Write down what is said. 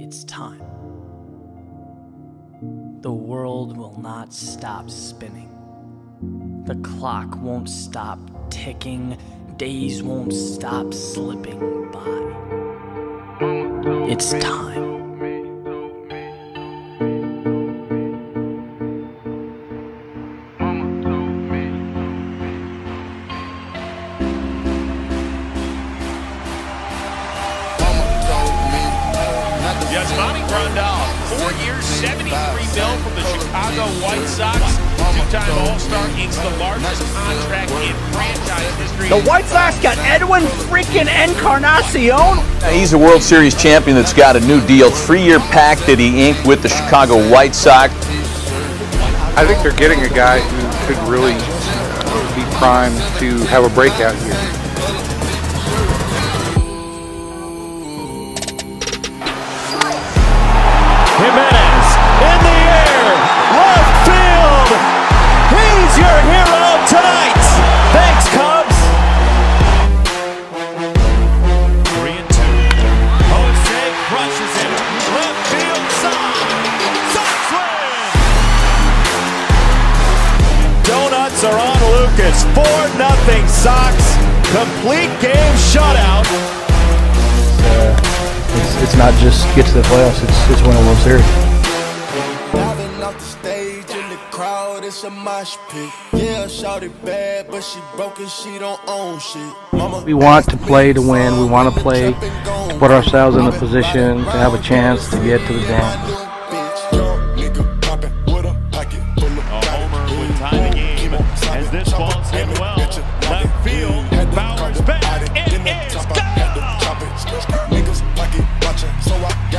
It's time. The world will not stop spinning. The clock won't stop ticking. Days won't stop slipping by. It's time. Yasmani Grandal, four years, 73 mil from the Chicago White Sox. Two-time All-Star ins the largest contract in franchise history. The White Sox got Edwin freaking Encarnacion. He's a World Series champion that's got a new deal, three-year pact that he inked with the Chicago White Sox. I think they're getting a guy who could really be primed to have a breakout year. Jimenez in the air, left field. He's your hero tonight. Thanks, Cubs. Three and two. Jose crushes it. Left field side. Sox win. Donuts are on Lucas. Four nothing Sox. Complete game shutout. Not just get to the playoffs, it's, it's win a World Series. Diving off the stage in the crowd, it's a mosh pit. Yeah, shouted bad, but she broken, she don't own shit. Mama, We want to play to win. We want to play to put ourselves in a position to have a chance to get to the dance. So I